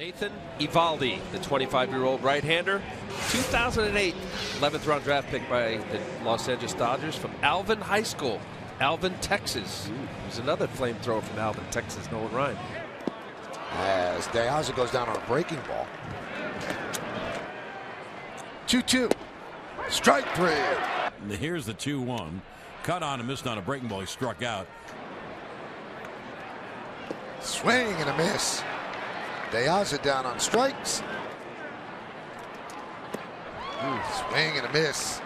Nathan Eovaldi, the 25-year-old right-hander, 2008 11th round draft pick by the Los Angeles Dodgers from Alvin High School, Alvin, Texas. There's another flamethrower from Alvin, Texas, Nolan Ryan. As De Aza goes down on a breaking ball. 2-2. Strike three. Here's the 2-1. Cut on and missed on a breaking ball. He struck out. Swing and a miss. De Aza down on strikes. Hmm, swing and a miss.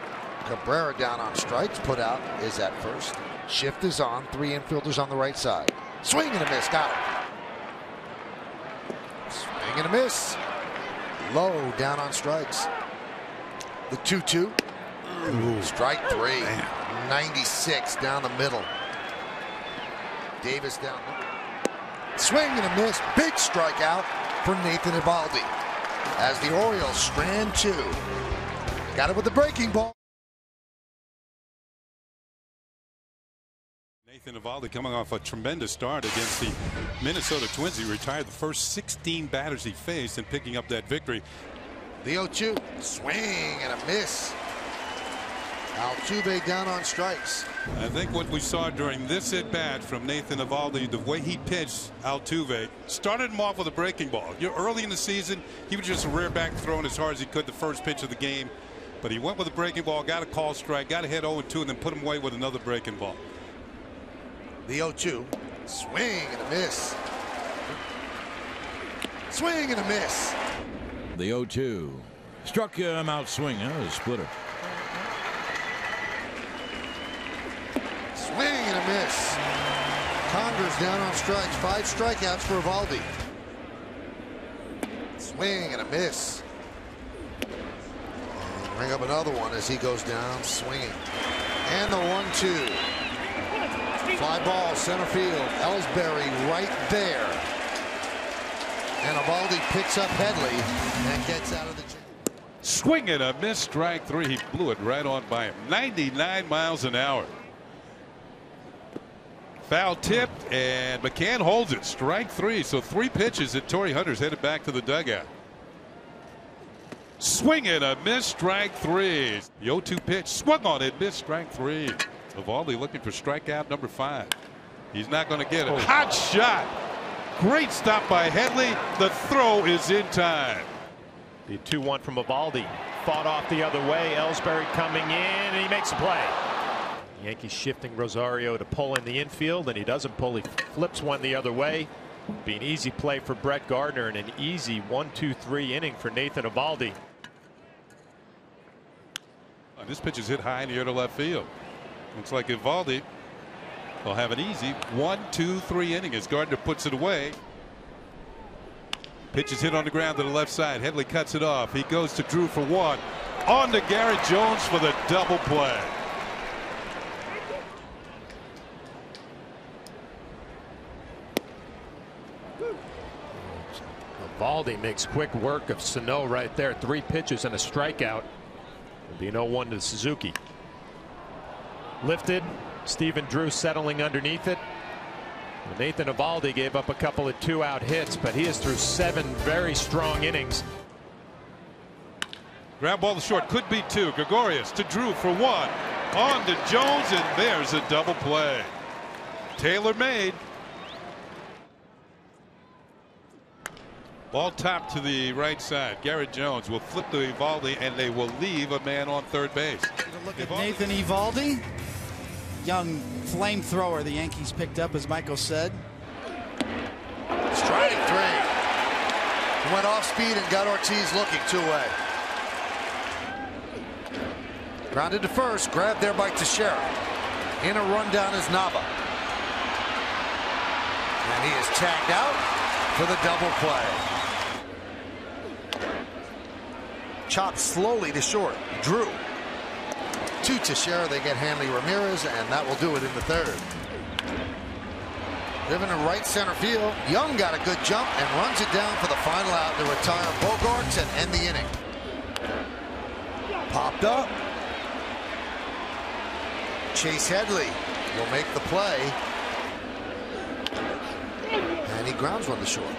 Cabrera down on strikes. Put out is at first. Shift is on. Three infielders on the right side. Swing and a miss. Got it. Swing and a miss. Lough down on strikes. The 2 2. Strike three. 96 down the middle. Davis down. Swing and a miss. Big strikeout for Nathan Eovaldi. As the Orioles strand two. Got it with the breaking ball. Nathan Eovaldi coming off a tremendous start against the Minnesota Twins. He retired the first 16 batters he faced and picking up that victory. The 0-2. Swing and a miss. Altuve down on strikes. I think what we saw during this at bat from Nathan Eovaldi, the way he pitched Altuve, started him off with a breaking ball. You're early in the season, he was just a rear back throwing as hard as he could the first pitch of the game. But he went with a breaking ball, got a call strike, got a hit 0 2, and then put him away with another breaking ball. The 0-2. Swing and a miss. Swing and a miss. The 0-2. Struck him out swinging. That was a splitter. Swing and a miss. Conger's down on strikes. Five strikeouts for Eovaldi. Swing and a miss. Bring up another one as he goes down swinging. And the one two. Fly ball center field. Ellsbury right there. And Eovaldi picks up Headley and gets out of the. Swing and a miss strike three. He blew it right on by him. 99 miles an hour. Foul tipped and McCann holds it. Strike three. So three pitches and Torii Hunter's headed back to the dugout. Swing and a miss strike three. The 0 2 pitch swung on it. Missed strike three. Eovaldi looking for strikeout number five. He's not going to get it. Oh. Hot shot. Great stop by Headley. The throw is in time. The 2 1 from Eovaldi. Fought off the other way. Ellsbury coming in, and he makes a play. Yankees shifting Rosario to pull in the infield, and he doesn't pull. He flips one the other way. Be an easy play for Brett Gardner and an easy 1 2 3 inning for Nathan Eovaldi. And this pitch is hit high in the air to left field. Looks like Eovaldi will have an easy one, two, three inning as Gardner puts it away. Pitch is hit on the ground to the left side. Headley cuts it off. He goes to Drew for one. On to Garrett Jones for the double play. Eovaldi makes quick work of Sano right there. Three pitches and a strikeout. It'll be no one to Suzuki. Lifted. Stephen Drew settling underneath it. Nathan Eovaldi gave up a couple of two out hits, but he is through seven very strong innings. Grab ball to short. Could be two. Gregorius to Drew for one. On to Jones, and there's a double play. Taylor made. Ball tapped to the right side. Garrett Jones will flip to Eovaldi, and they will leave a man on third base. Look at Nathan Eovaldi, young flamethrower the Yankees picked up, as Michael said. Strike three. He went off speed and got Ortiz looking two away. Grounded to first, grabbed there by Teixeira. In a rundown is Nava. And he is tagged out for the double play. Chopped slowly to short. Drew. To Teixeira, they get Hanley Ramirez, and that will do it in the third. Driven to right center field. Young got a good jump and runs it down for the final out to retire Bogaerts and end the inning. Popped up. Chase Headley will make the play. And he grounds one to short.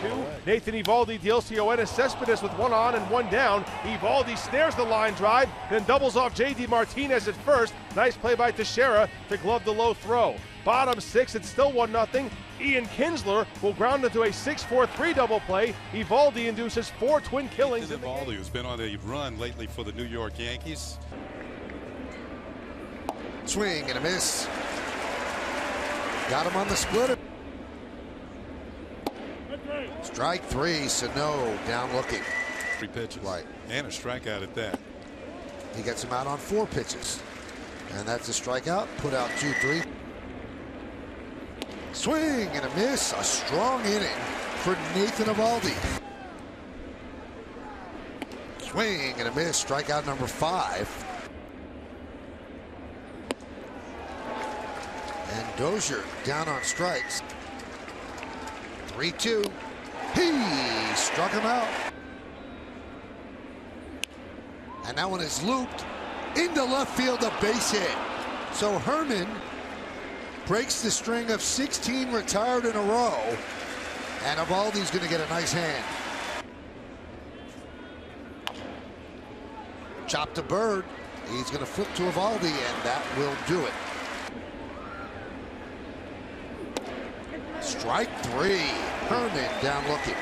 2. Nathan Eovaldi deals to Yoenis Cespedes with one on and one down. Eovaldi snares the line drive, then doubles off J.D. Martinez at first. Nice play by Teixeira to glove the low throw. Bottom six, it's still 1 0. Ian Kinsler will ground into a 6 4 3 double play. Eovaldi induces four twin killings. Nathan Eovaldi, who's been on a run lately for the New York Yankees. Swing and a miss. Got him on the splitter. Strike three, Sano down looking. Three pitches. Right. And a strikeout at that. He gets him out on four pitches. And that's a strikeout. Put out 2 3. Swing and a miss. A strong inning for Nathan Eovaldi. Swing and a miss. Strikeout number five. And Dozier down on strikes. 3 2. He struck him out. And that one is looped into left field, a base hit. So Herrmann breaks the string of 16 retired in a row. And Eovaldi's going to get a nice hand. Chopped a bird. He's going to flip to Eovaldi, and that will do it. Strike three. Herrmann down looking.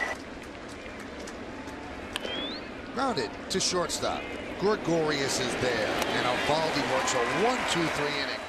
Grounded to shortstop. Gregorius is there, and Eovaldi works a one, two, three inning.